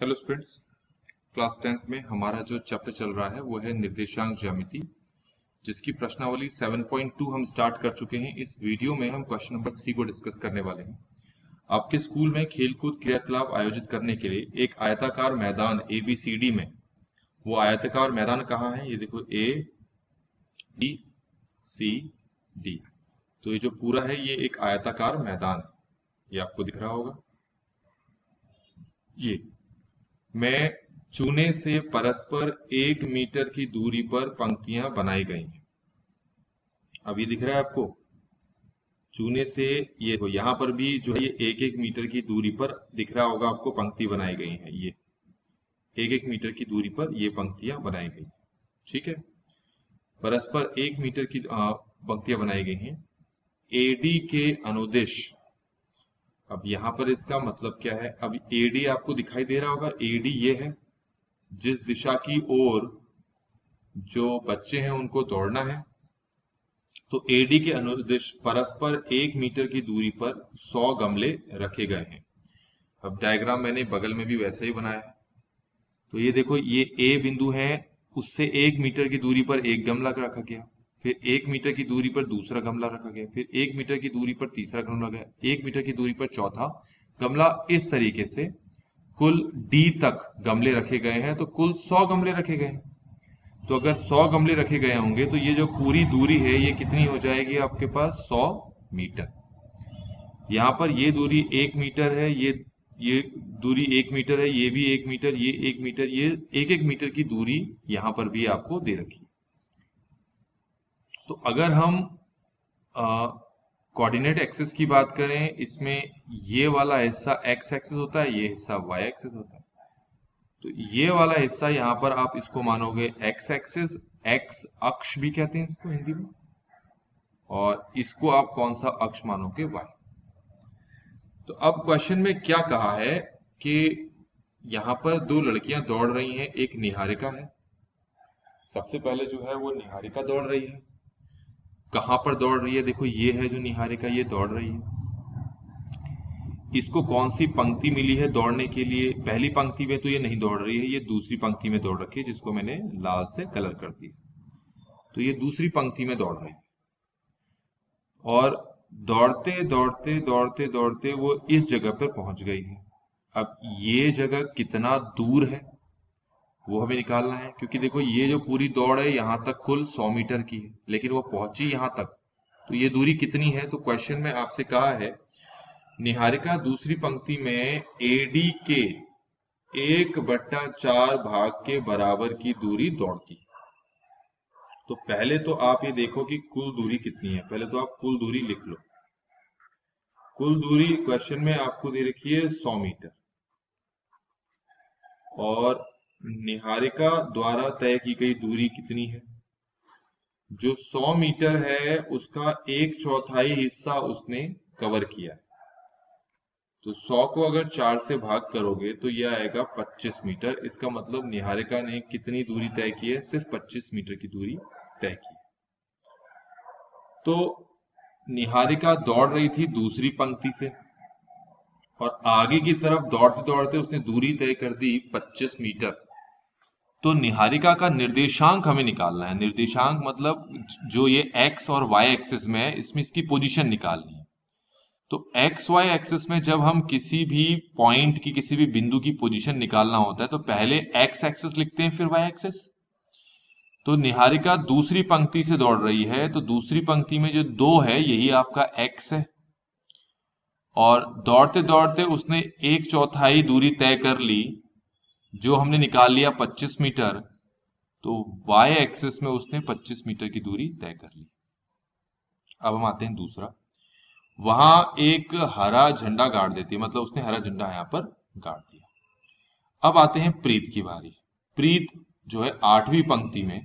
Hello students class tenth में हमारा जो चैप्टर चल रहा है, वो है निर्देशांक ज्यामिति, जिसकी प्रश्नावली 7.2 हम स्टार्ट कर चुके हैं। इस वीडियो में हम क्वेश्चन नंबर थ्री को डिस्कस करने वाले हैं। आपके स्कूल में खेलकूद क्रियाकलाप आयोजित करने के लिए एक आयताकार मैदान ए बी सी डी में, वो आयताकार मैदान कहाँ है? ये देखो ए बी सी डी तो ये जो पूरा है, ये एक आयताकार मैदान ये आपको दिख रहा होगा। ये। मैं चूने से परस्पर एक मीटर की दूरी पर पंक्तियाँ बनाई गई हैं। अब ये दिख रहा है आपको? चूने से ये हो, यहाँ पर भी जो है ये एक एक मीटर की दूरी पर दिख रहा होगा आपको, पंक्ति बनाई गई है ये। एक एक मीटर की दूरी पर ये पंक्तियाँ बनाई गई ठीक है? परस्पर एक मीटर की पंक्तियाँ बनाई गई हैं। एडी के अनुदेश। अब यहाँ पर इसका मतलब क्या है? अब एडी आपको दिखाई दे रहा होगा। एडी ये है, जिस दिशा की ओर जो बच्चे हैं उनको दौड़ना है। तो एडी के अनुदेश परस्पर एक मीटर की दूरी पर 100 गमले रखे गए हैं। अब डायग्राम मैंने बगल में भी वैसे ही बनाया है। तो ये देखो, ये ए बिंदु है, उससे एक मीटर की दूरी पर एक गमला रखा गया। फिर एक मीटर की दूरी पर दूसरा गमला रखा गया, फिर एक मीटर की दूरी पर तीसरा गमला गया, एक मीटर की दूरी पर चौथा गमला। इस तरीके से कुल डी तक गमले रखे गए हैं तो कुल सौ गमले रखे गए हैं। तो अगर सौ गमले रखे गए होंगे तो ये जो पूरी दूरी है, ये कितनी हो जाएगी आपके पास? सौ मीटर। यहाँ पर ये दूरी एक मीटर है, ये ये दूरी एक मीटर है, ये भी एक मीटर, ये एक मीटर, ये एक एक मीटर की दूरी यहाँ पर भी आपको दे रखी तो अगर हम कोऑर्डिनेट एक्सिस की बात करें, इसमें ये वाला हिस्सा एक्स एक्सिस होता है, ये हिस्सा वाई एक्सिस होता है। तो ये वाला हिस्सा यहाँ पर आप इसको मानोगे एक्स एक्सिस एक्स अक्ष भी कहते हैं इसको हिंदी में, और इसको आप कौन सा अक्ष मानोगे? वाई तो अब क्वेश्चन में क्या कहा है कि यहाँ पर दो लड़कियाँ दौड़ रही हैं, एक निहारिका है। सबसे पहले जो है वो निहारिका दौड़ रही है। कहाँ पर दौड़ रही है? देखो, ये है जो निहारिका ये दौड़ रही है। इसको कौन सी पंक्ति मिली है दौड़ने के लिए? पहली पंक्ति में तो ये नहीं दौड़ रही है, ये दूसरी पंक्ति में दौड़ रखी है, जिसको मैंने लाल से कलर कर दिया। तो ये दूसरी पंक्ति में दौड़ रही है। और दौड़ते दौड़ते दौड़ते दौड़ते वो इस जगह पर पहुँच गई है। अब ये जगह कितना दूर है? वो हमें निकालना है, क्योंकि देखो ये जो पूरी दौड़ है, यहाँ तक कुल 100 मीटर की है, लेकिन वो पहुँची यहाँ तक। तो ये दूरी कितनी है? तो क्वेश्चन में आपसे कहा है, निहारिका, दूसरी पंक्ति में एडी के एक बट्टा चार भाग के बराबर की दूरी दौड़ती। तो पहले तो आप ये देखो कि कुल दूरी कितनी है। पहले तो आप कुल दूरी लिख लो। कुल दूरी क्वेश्चन में आपको दे रखी है सौ मीटर। और निहारिका द्वारा तय की गई दूरी कितनी है? जो 100 मीटर है, उसका एक चौथाई हिस्सा उसने कवर किया तो 100 को अगर चार से भाग करोगे तो यह आएगा 25 मीटर। इसका मतलब निहारिका ने कितनी दूरी तय की है? सिर्फ़ 25 मीटर की दूरी तय की तो निहारिका दौड़ रही थी दूसरी पंक्ति से, और आगे की तरफ़ दौड़ते दौड़ते उसने दूरी तय कर दी 25 मीटर। तो निहारिका का निर्देशांक हमें निकालना है। निर्देशांक मतलब जो ये एक्स और वाई एक्सिस में है, इसमें इसकी पोजीशन निकालनी है। तो एक्स वाई एक्सिस में जब हम किसी भी पॉइंट की, किसी भी बिंदु की पोजीशन निकालना होता है तो पहले एक्स एक्सिस लिखते हैं, फिर वाई एक्सिस तो निहारिका दूसरी पंक्ति से दौड़ रही है तो दूसरी पंक्ति में जो दो है, यही आपका एक्स है। और दौड़ते दौड़ते उसने एक चौथाई दूरी तय कर ली जो हमने निकाल लिया 25 मीटर तो y एक्सिस में उसने 25 मीटर की दूरी तय कर ली। अब हम आते हैं दूसरा। वहाँ एक हरा झंडा गाड़ देती है मतलब उसने हरा झंडा यहाँ पर गाड़ दिया। अब आते हैं प्रीत की बारी। प्रीत जो है आठवीं पंक्ति में,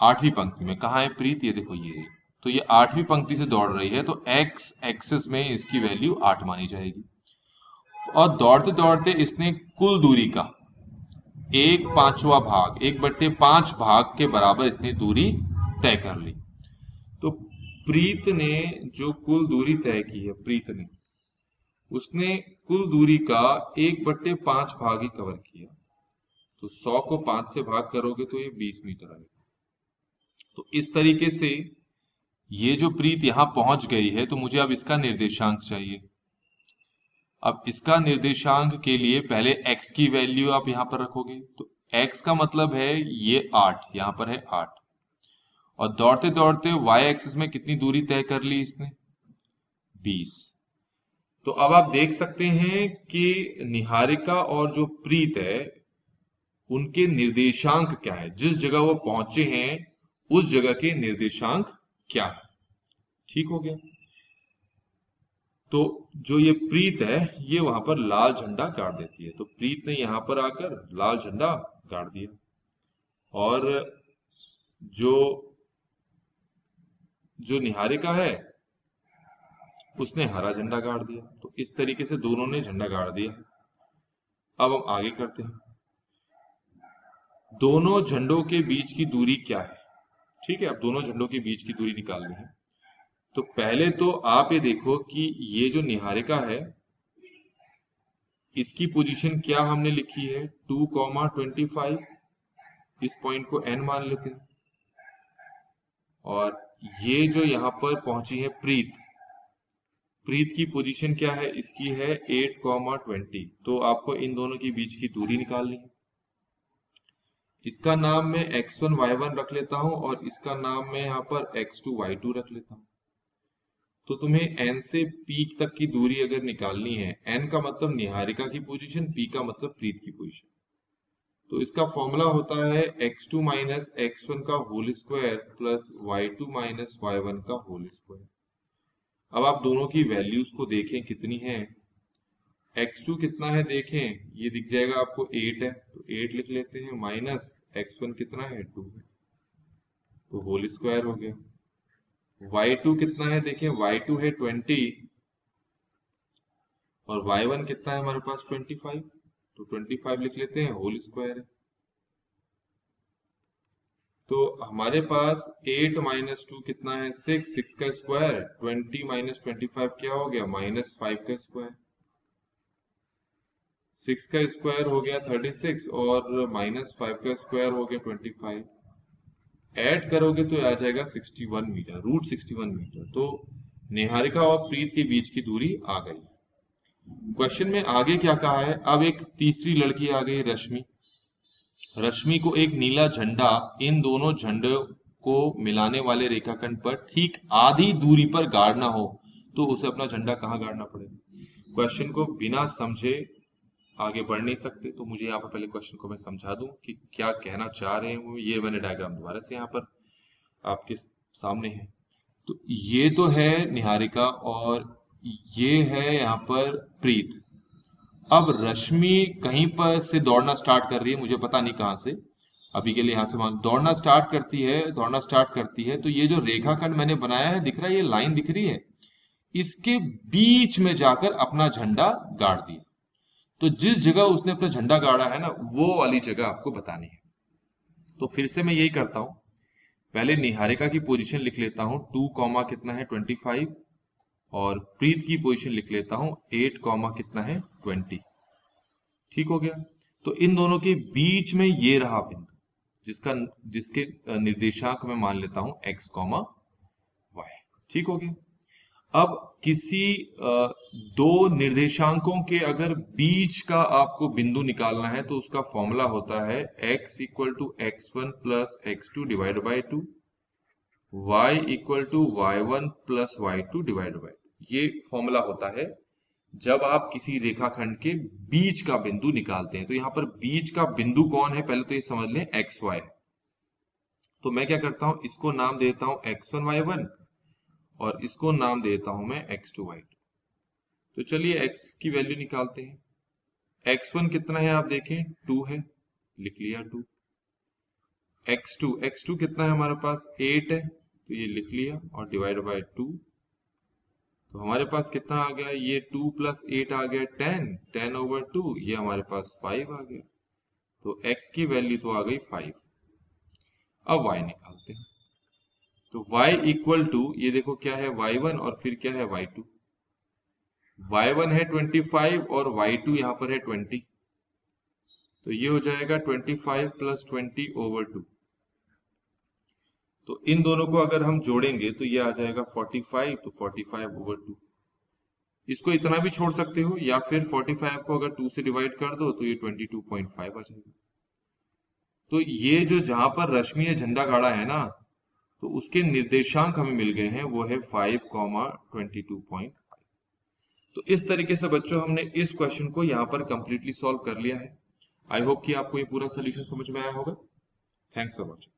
आठवीं पंक्ति में। कहा है प्रीत? ये देखो, ये। तो ये आठवीं पंक्ति से दौड़ रही है तो x एक्सिस में इसकी वैल्यू आठ मानी जाएगी। और दौड़ते दौड़ते इसने कुल दूरी का, एक पांचवा भाग, एक बट्टे पाँच भाग के बराबर इसने दूरी तय कर ली। तो प्रीत ने जो कुल दूरी तय की है, प्रीत ने, उसने कुल दूरी का एक बट्टे पाँच भाग ही कवर किया। तो सौ को पाँच से भाग करोगे तो ये बीस मीटर आएगा। तो इस तरीके से ये जो प्रीत यहाँ पहुँच गई है तो मुझे अब इसका निर्देशांक चाहिए। अब इसका निर्देशांक के लिए पहले x की वैल्यू आप यहाँ पर रखोगे। तो x का मतलब है ये आठ, यहाँ पर है आठ। और दौड़ते दौड़ते y एक्सिस में कितनी दूरी तय कर ली इसने? 20 तो अब आप देख सकते हैं कि निहारिका और जो प्रीत है, उनके निर्देशांक क्या है? जिस जगह वो पहुँचे हैं, उस जगह के निर्देशांक क्या है? ठीक हो गया। तो जो ये प्रीत है, ये वहाँ पर लाल झंडा गाड़ देती है। तो प्रीत ने यहाँ पर आकर लाल झंडा गाड़ दिया। और जो जो निहारिका है, उसने हरा झंडा गाड़ दिया। तो इस तरीके से दोनों ने झंडा गाड़ दिया। अब हम आगे करते हैं। दोनों झंडों के बीच की दूरी क्या है? ठीक है, अब दोनों झंडों के बीच की दूरी निकालनी है। तो पहले तो आप ये देखो कि ये जो निहारिका है, इसकी पोजीशन क्या हमने लिखी है? टू कॉमा ट्वेंटी फाइव इस पॉइंट को एन मान लेते हैं। और ये जो यहाँ पर पहुँची है प्रीत प्रीत की पोजीशन क्या है? इसकी है एट कॉमा ट्वेंटी तो आपको इन दोनों के बीच की दूरी निकालनी है। इसका नाम मैं एक्स वन वाई वन रख लेता हूँ और इसका नाम मैं यहाँ पर एक्स टू वाई टू रख लेता हूँ। तो तुम्हें एन से पीक तक की दूरी अगर निकालनी है एन का मतलब निहारिका की पोजीशन पी का मतलब प्रीत की पोजीशन तो इसका फॉर्मूला होता है x2 two minus X one का whole square plus Y two minus Y one का होल स्क्वायर अब आप दोनों की वैल्यूज़ को देखें, कितनी है? X2 कितना है देखें, ये दिख जाएगा आपको 8 है तो 8 लिख लेते हैं माइनस x1 कितना है? 2 है. तो होल स्क्वायर हो गया. Y2 कितना है? देखें y2 है 20 और y1 कितना है हमारे पास? 25 तो 25 लिख लेते हैं होल स्क्वायर तो हमारे पास 8 माइनस टू कितना है? 6 6 का स्क्वायर 20 माइनस ट्वेंटी क्या हो गया? माइनस फाइव का स्क्वायर 6 का स्क्वायर हो गया 36 और माइनस फाइव का स्क्वायर हो गया 25 ऐड करोगे तो आ जाएगा 61 मीटर रूट 61 मीटर तो निहारिका और प्रीत के बीच की दूरी आ गई। क्वेश्चन में आगे क्या कहा है? अब एक तीसरी लड़की आ गई, रश्मि। रश्मि को एक नीला झंडा इन दोनों झंडों को मिलाने वाले रेखाखंड पर ठीक आधी दूरी पर गाड़ना हो तो उसे अपना झंडा कहाँ गाड़ना पड़ेगा? क्वेश्चन को बिना समझे आगे बढ़ नहीं सकते तो मुझे यहाँ पर पहले क्वेश्चन को मैं समझा दूँ कि क्या कहना चाह रहे हैं, ये मैंने डायग्राम दोबारा से यहाँ पर आपके सामने है। तो ये तो है निहारिका और ये है यहाँ पर प्रीत। अब रश्मि कहीं पर से दौड़ना स्टार्ट कर रही है, मुझे पता नहीं कहाँ से। अभी के लिए यहाँ से मान दौड़ना स्टार्ट करती है, दौड़ना स्टार्ट करती है तो ये जो रेखाखंड मैंने बनाया है, दिख रहा है, ये लाइन दिख रही है। इसके बीच में जाकर अपना झंडा गाड़ दिया। तो जिस जगह उसने अपना झंडा गाड़ा है ना, वो वाली जगह आपको बतानी है। तो फिर से मैं यही करता हूँ। पहले निहारिका की पोजीशन लिख लेता हूँ टू कॉमा कितना है ट्वेंटी फाइव और प्रीत की पोजीशन लिख लेता हूँ एट कॉमा कितना है ट्वेंटी ठीक हो गया? तो इन दोनों के बीच में ये रहा बिंदु, जिसका, जिसके निर्देशांक में मान लेता हूँ एक्स कॉमा वाई ठीक हो गया? अब किसी दो निर्देशांकों के अगर बीच का आपको बिंदु निकालना है तो उसका फॉर्मूला होता है x equal to X one plus X two divide by two Y equal to Y one plus Y two divide by two. ये फॉर्मूला होता है। जब आप किसी रेखाखंड के बीच का बिंदु निकालते हैं तो यहाँ पर बीच का बिंदु कौन है? पहले तो ये समझ लें एक्स वाई तो मैं क्या करता हूँ, इसको नाम देता हूँ एक्स वन वाई वन और इसको नाम देता हूँ मैं एक्स टू वाई टू तो चलिए एक्स की वैल्यू निकालते हैं। एक्स वन कितना है आप देखें? टू है। लिख लिया two X two X two कितना है हमारे पास? एट है। तो ये लिख लिया और डिवाइड बाय टू तो हमारे पास कितना आ गया? ये टू प्लस एट आ गया टेन टेन ओवर टू ये हमारे पास फाइव आ गया। तो x की वैल्यू तो आ गई फाइव अब y निकालते हैं। तो y इक्वल टू ये देखो क्या है y1 और फिर क्या है y2 y1 है 25 और y2 यहाँ पर है 20 तो ये हो जाएगा 25 प्लस ट्वेंटी ओवर टू तो इन दोनों को अगर हम जोड़ेंगे तो ये आ जाएगा 45 तो 45 ओवर टू इसको इतना भी छोड़ सकते हो या फिर 45 को अगर 2 से डिवाइड कर दो तो ये 22.5 आ जाएगा। तो ये जो जहाँ पर रश्मि झंडा गाड़ा है ना तो उसके निर्देशांक हमें मिल गए हैं, वो है five comma twenty two point तो इस तरीके से बच्चों, हमने इस क्वेश्चन को यहाँ पर कंप्लीटली सॉल्व कर लिया है। आई होप कि आपको ये पूरा सोल्यूशन समझ में आया होगा। Thanks for watching